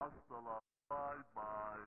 Hasta la bye bye.